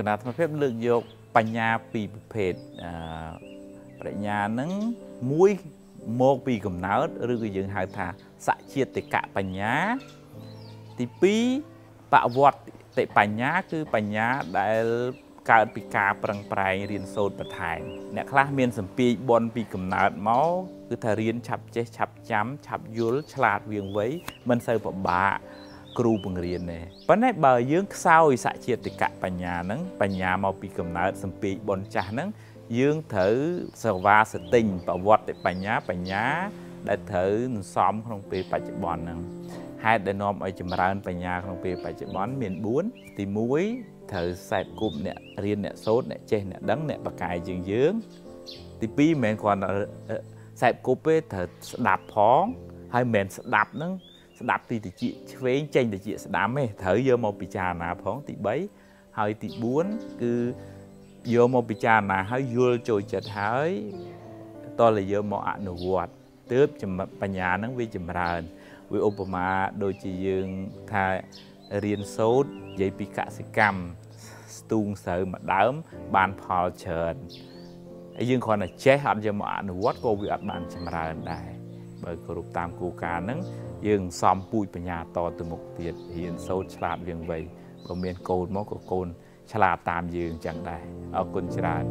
គណៈធម្មភាពលើកយកបញ្ញាពីរប្រភេទអឺប្រាជ្ញាហ្នឹងមួយមកពីកំណើតឬក៏យើងហៅថាសជាតិកបញ្ញា ទី2បវត្តិបញ្ញាគឺបញ្ញាដែលកើតពីការប្រឹងប្រែងរៀនសូត្របន្ថែមអ្នកខ្លះមានសម្ពាយបនពីកំណើតមកគឺថារៀនឆាប់ចេះឆាប់ចាំឆាប់យល់ឆ្លាតវៀងវៃមិនសូវពិបាក គ្រូបង្រៀនទេប៉ុន្តែបើយើងខ្សោយសជាតិកបញ្ញាហ្នឹងបញ្ញាមកពីកំណើតសម្ពាយបនចាស់ហ្នឹងយើងត្រូវសវាសតិញប្រវត្តិបញ្ញាបញ្ញាដែលត្រូវនឹងសមក្នុងពេលបច្ចុប្បន្នហ្នឹងហេតុដែលនាំឲ្យចម្រើនបញ្ញាក្នុងពេលបច្ចុប្បន្នមាន4ទី1ត្រូវសែបគប់អ្នករៀនអ្នកសូត្រអ្នកចេះអ្នកដឹងអ្នកបកាយជាងយើងទី2មិនមែនគ្រាន់តែសែបគប់ទេត្រូវស្ដាប់ផងហើយមិនមែនស្ដាប់ហ្នឹង ស្ដាប់ទីតិចឆ្វេងចេញតិចស្ដាំទេត្រូវយកមកពិចារណាផងទី3ហើយទី4គឺយកមកពិចារណាហើយយល់ចូលចិត្តហើយតលយកមកអនុវត្តទើបបញ្ញាហ្នឹងវាចម្រើនវាឧបមាដូចជាយើងថារៀនសូត្រនិយាយពីកសិកម្មស្ទូងស្រូវមួយដើមបានផលច្រើនហើយយើងគ្រាន់តែចេះអត់យកមកអនុវត្តក៏វាអត់បានចម្រើនដែរ បើគោរពតាមគោលការណ៍ហ្នឹងយើងសំពូជបញ្ញាតទៅមុខទៀតរៀនសូត្រឆ្លាតវៀងវៃបើមានកូនមកក៏កូនឆ្លាតតាមយើងចឹងដែរអរគុណច្រើន